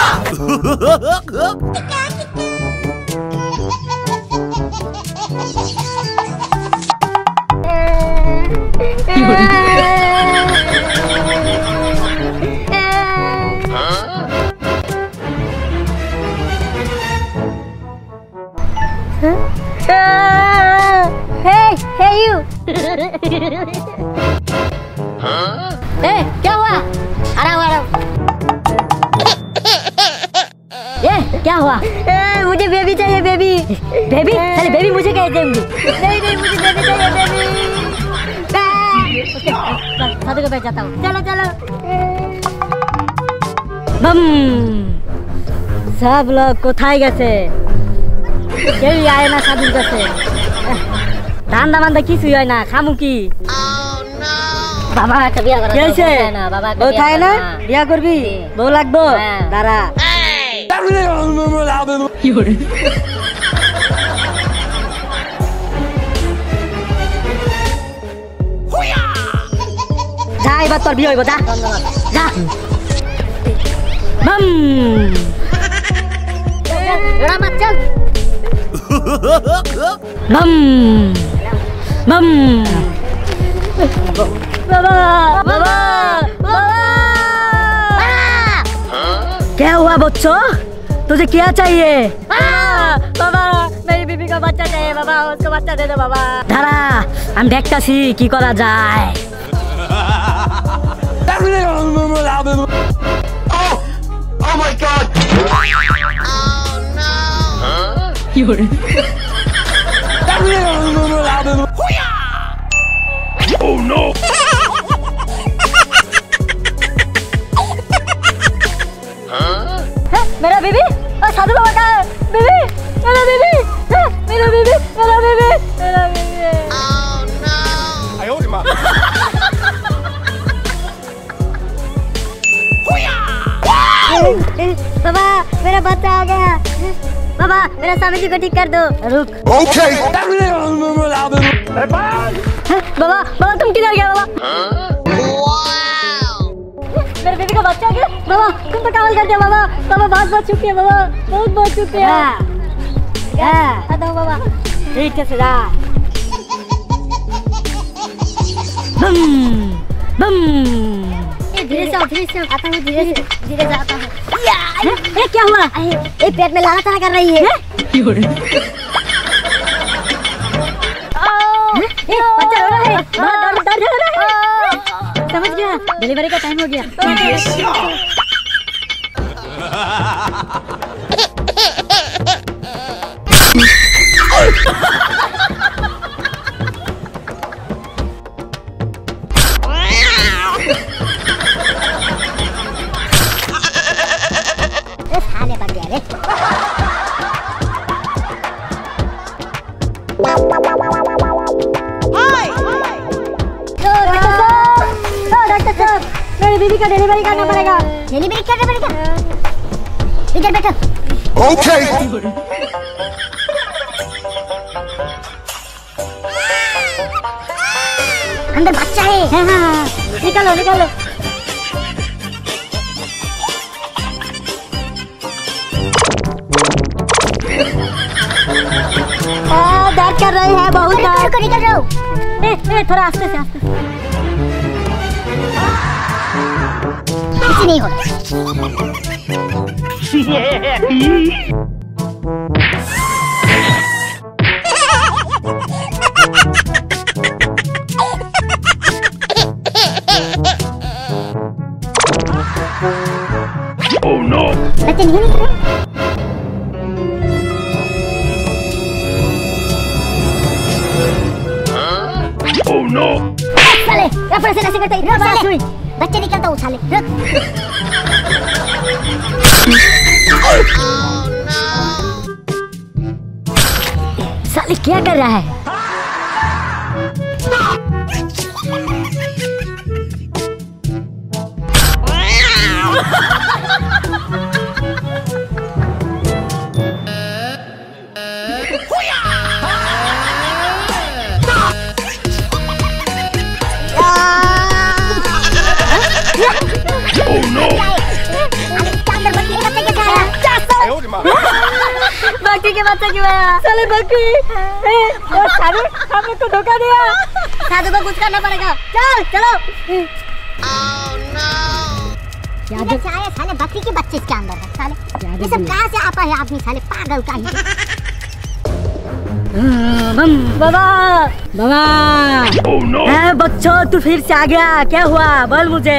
hey, क्या हुआ? आराम आराम। ए, क्या हुआ? ए, मुझे बेबी चाहिए बेबी। बेबी? चले बेबी मुझे कह देंगी। नहीं नहीं मुझे बेबी चाहिए बेबी। ए, उसके साधु को भेज जाता हूँ। चलो चलो। बम सब लोग কোথায় গেছে কেউই আয় না সাধুর কাছে ধান্দা মান্দা কিছুই হয় না খামু কি বাবা একটা বিয়া করা কি হয়েছে না বাবা একটা বউ বিয়া থাকে করা না না। বিয়া করবি বউ লাগবো 有人。যা এবার তোর বিয়ে হইব যা যা বাম রামা চল বাম বাম বাবা বাবা বাবা কে হুয়া বচ্চো तुझे क्या चाहिए বাবা मेरी बीबी का बच्चा चाहिए बाबा उसको बच्चा दे दो बाबा দাঁড়া আমি দেখতাছি কি করা যায় Oh my god! Oh उसी को ठीक कर दो। रुक। ओके बाबा बाबा तुम किधर गया बाबा? मेरे बेबी का बच्चा क्या बाबा तुम तो कावल कर दिया बाबा। बाबा बहुत बहुत शुक्रिया बाबा। बहुत बहुत शुक्रिया बाबा। ठीक है सजा। बम। बम। धीरे से धीरे से आता हूँ धीरे से धीरे से आता हूँ। हाँ? क्या हुआ? ये पेट में लाला कर रही है, है? बच्चा रो रहा है। रहा है। समझ गया। डिलीवरी का टाइम हो गया। डिलीवरी करना पड़ेगा डिलीवरी करना पड़ेगा इधर बैठो Okay! अंदर बच्चा है हाँ हाँ निकालो निकालो आ, दर्द कर रही है बहुत दर्द निकल रहा ए, ए, थोड़ा आस्ते से आस्ते से कुछ नहीं हो रहा Oh no! बच्चे नहीं निकल रहे Oh no! साले ऊपर से ऐसे करते ही रुक साले बच्चे निकलता उछाले? साले रुक साले क्या कर रहा है? के बच्चा क्यों आया साले बकरी ए, और साले हम को धोखा दिया साधु को कुछ करना पड़ेगा चल चलो आया साले बकरी के बच्चे इसके अंदर है साले ये सब कहाँ से आता है आदमी साले पागल का ही बम बाबा बाबा no! ए, बच्चों तू फिर से आ गया क्या हुआ बोल मुझे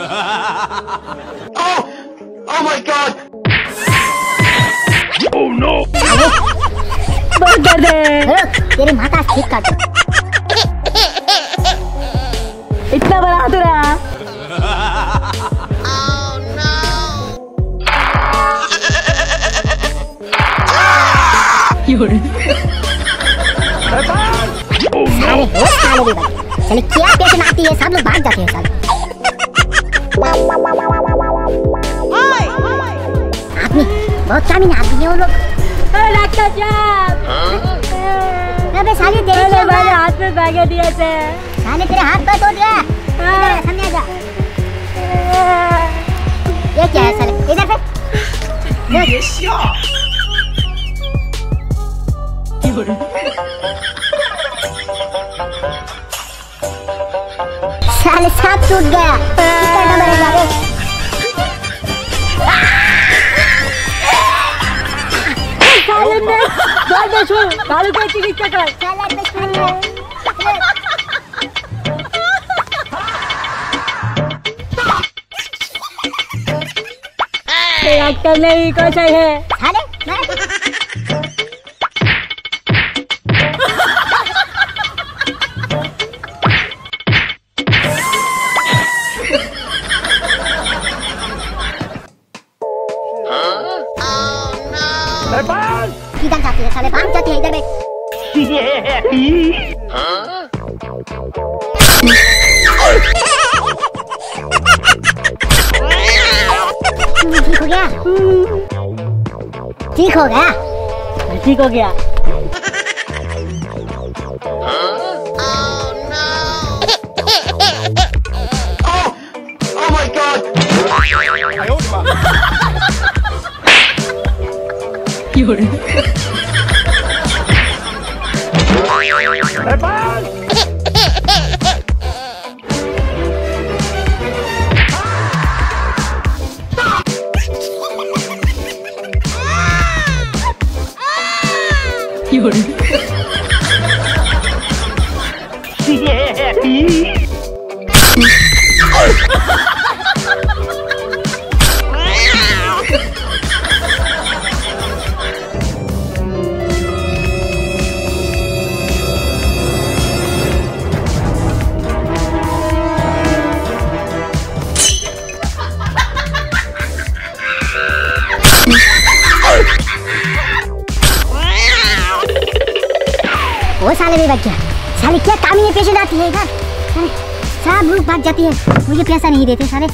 Oh! Oh my god! Oh no! बहुत दर्द है तेरी माता ठीक कर दे इतना बड़ा हाथुरा Oh no! हो बच्चे साले क्या टेंशन आती है सब लोग भाग जाते हैं साले बहुत आदमी है वो लोग डॉक्टर साहब अबे साले देख अरे ले मेरे हाथ में भागे दिए थे साले तेरे हाथ पर तोड़ गया इधर आ, जा ये क्या है साले इधर फिर ये से साले सांप टूट गया कितना डबल है साले में दर्द है छोड़ कालू को चिकित्सा कर साले पे खाने डॉक्टर ने ही? किधर जाती है साले भाग जाती है इधर देख ठीक हो गया ठीक हो गया ठीक हो गया 有人。来吧。有人。साले भी बच गया साले क्या कामी पेशेंट आती है इधर सब लोग भाग जाती है। मुझे पैसा नहीं देते सारे